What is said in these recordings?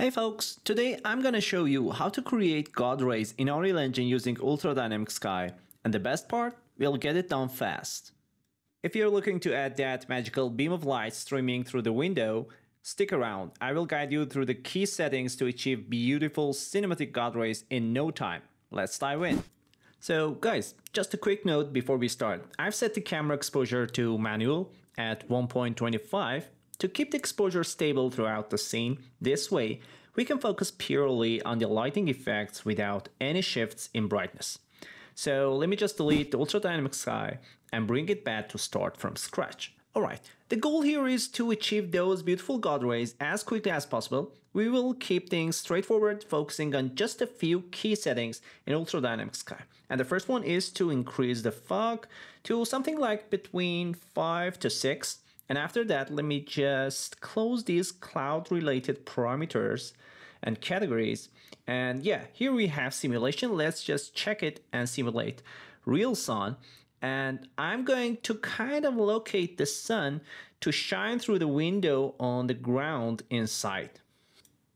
Hey folks, today I'm gonna show you how to create God rays in Unreal Engine using Ultra Dynamic Sky. And the best part, we'll get it done fast. If you're looking to add that magical beam of light streaming through the window, stick around. I will guide you through the key settings to achieve beautiful cinematic God rays in no time. Let's dive in. So guys, just a quick note before we start. I've set the camera exposure to manual at 1.25 to keep the exposure stable throughout the scene. This way, we can focus purely on the lighting effects without any shifts in brightness. So let me just delete the Ultra Dynamic Sky and bring it back to start from scratch. Alright, the goal here is to achieve those beautiful God rays as quickly as possible. We will keep things straightforward, focusing on just a few key settings in Ultra Dynamic Sky. And the first one is to increase the fog to something like between 5 to 6. And after that, let me just close these cloud related parameters and categories. And yeah, here we have simulation. Let's just check it and simulate real sun and I'm going to kind of locate the sun to shine through the window on the ground inside.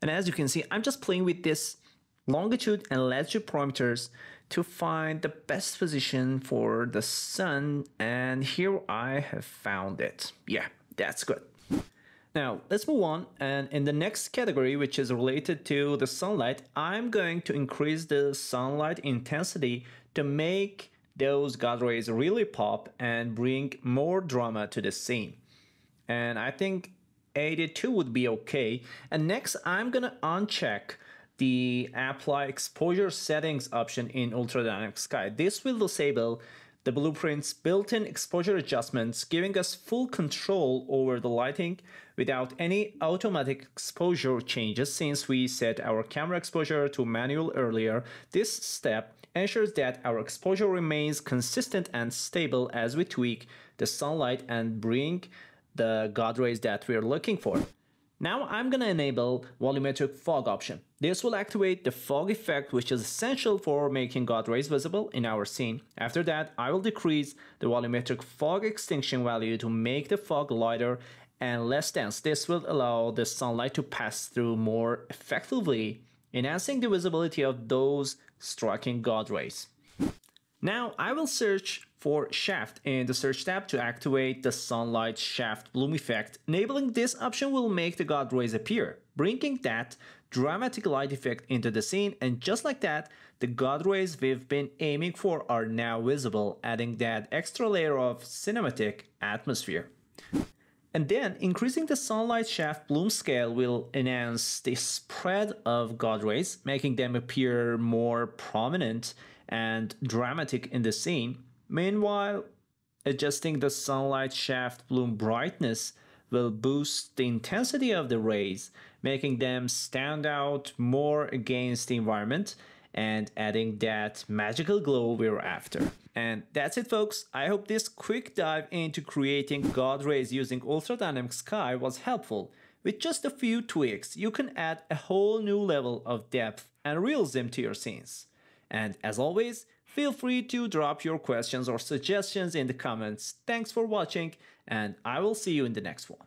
And as you can see, I'm just playing with this longitude and latitude parameters to find the best position for the sun and here I have found it. Yeah, that's good. Now let's move on and in the next category which is related to the sunlight, I'm going to increase the sunlight intensity to make those God rays really pop and bring more drama to the scene. And I think 82 would be okay. And next, I'm gonna uncheck the apply exposure settings option in Ultra Dynamic Sky. This will disable the blueprint's built-in exposure adjustments, giving us full control over the lighting without any automatic exposure changes since we set our camera exposure to manual earlier. This step ensures that our exposure remains consistent and stable as we tweak the sunlight and bring the God rays that we're looking for. Now I'm gonna enable volumetric fog option. This will activate the fog effect which is essential for making God rays visible in our scene. After that, I will decrease the volumetric fog extinction value to make the fog lighter and less dense. This will allow the sunlight to pass through more effectively, enhancing the visibility of those striking God rays. Now I will search for shaft in the search tab to activate the sunlight shaft bloom effect. Enabling this option will make the God rays appear, bringing that dramatic light effect into the scene and just like that, the God rays we've been aiming for are now visible, adding that extra layer of cinematic atmosphere. And then increasing the sunlight shaft bloom scale will enhance the spread of God rays, making them appear more prominent and dramatic in the scene. Meanwhile, adjusting the sunlight shaft bloom brightness will boost the intensity of the rays, making them stand out more against the environment and adding that magical glow we're after. And that's it folks, I hope this quick dive into creating God rays using Ultra Dynamic Sky was helpful. With just a few tweaks, you can add a whole new level of depth and realism to your scenes. And as always, feel free to drop your questions or suggestions in the comments. Thanks for watching, and I will see you in the next one.